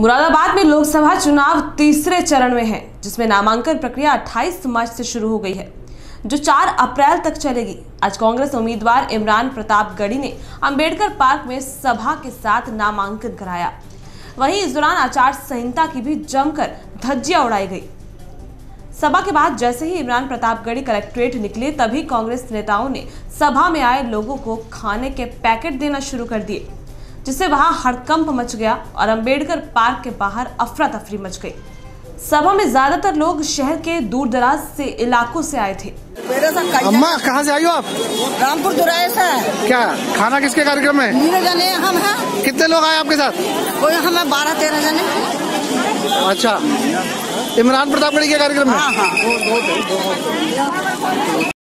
मुरादाबाद में लोकसभा चुनाव तीसरे चरण में है, जिसमें नामांकन प्रक्रिया 28 मार्च से शुरू हो गई है, जो 4 अप्रैल तक चलेगी। आज कांग्रेस उम्मीदवार इमरान प्रताप गढ़ी ने अंबेडकर पार्क में सभा के साथ नामांकन कराया। वहीं इस दौरान आचार संहिता की भी जमकर धज्जियाँ उड़ाई गई। सभा के बाद जैसे ही इमरान प्रतापगढ़ी कलेक्ट्रेट निकले, तभी कांग्रेस नेताओं ने सभा में आए लोगों को खाने के पैकेट देना शुरू कर दिए। जिससे वहाँ हड़कंप मच गया और अंबेडकर पार्क के बाहर अफरा तफरी मच गई। सभा में ज़्यादातर लोग शहर के दूर दराज से इलाकों से आए थे। मेरे अम्मा कहाँ से आई हो आप? रामपुर दुराए से। क्या खाना किसके कार्यक्रम में? नीले जने हम हैं। कितने लोग आए आपके साथ? कोई हमें बारह तेरह जने। अच्छा इमरान प्रतापगढ़ी के कार्यक्रम में? हाँ हाँ।